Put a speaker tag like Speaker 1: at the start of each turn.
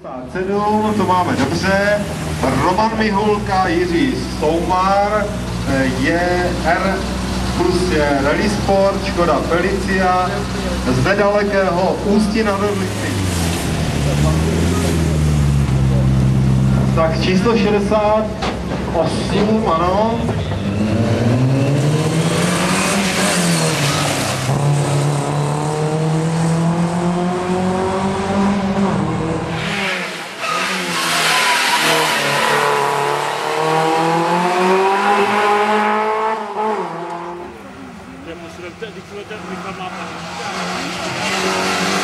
Speaker 1: 67, to máme dobře. Roman Mihulka, Jiří Soumar, eh, je R plus je Rally Sport, Škoda Felicia, z nedalekého Ústí na Orlici. Tak číslo 68, ano. Diktatör, Diktatör, Diktatör, Diktatör, Diktatör,